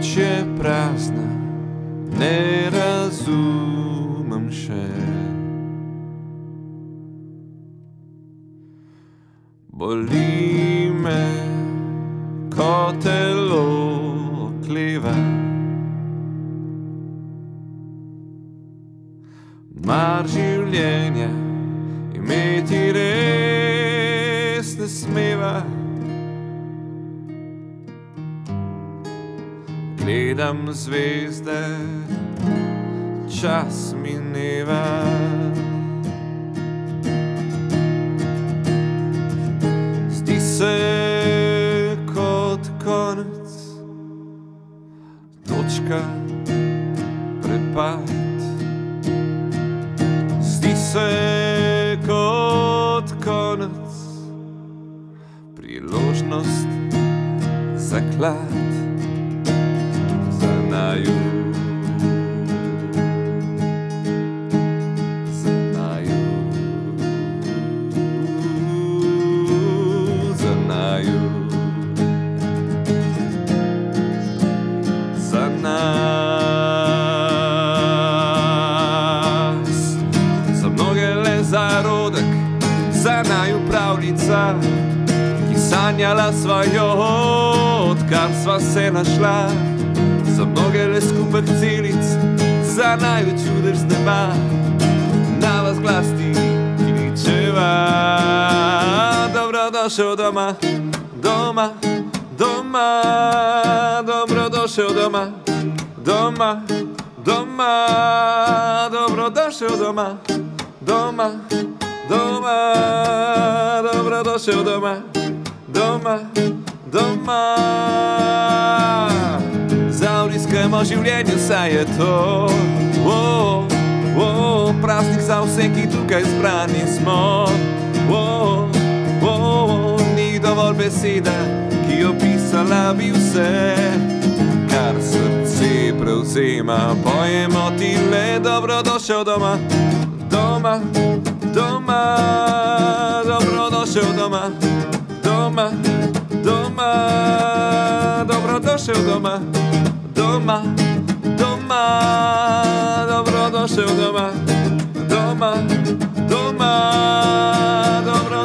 noč je prazna, ne razumem še. Boli me, ko telo okleva. Mar živim Gledam zvezde, čas mineva. Zdi se kot konec, točka prepad. Zdi se kot konec, priložnost za pravljica, ki sanjala svojo, odkar sva se našla. Za mnoge le skupek celic, za naju čudež z neba, na vas glasti kličeva. Dobrodošel doma, doma, doma, dobrodošel doma, doma, doma, dobrodošel doma, doma, doma, dobrodošel doma, doma, doma. Zavriskamo življenju, saj je to. Oh, oh, praznik za vse, ki tukaj zbrani smo. Oh, oh, ni dovolj beseda, ki opisala bi vse, kar srce prevzema. Pojemo ti le dobrodošel doma, doma, doma, się doma, doma, doma, dobro došel doma, doma, doma, dobro došel doma, doma, doma, dobro.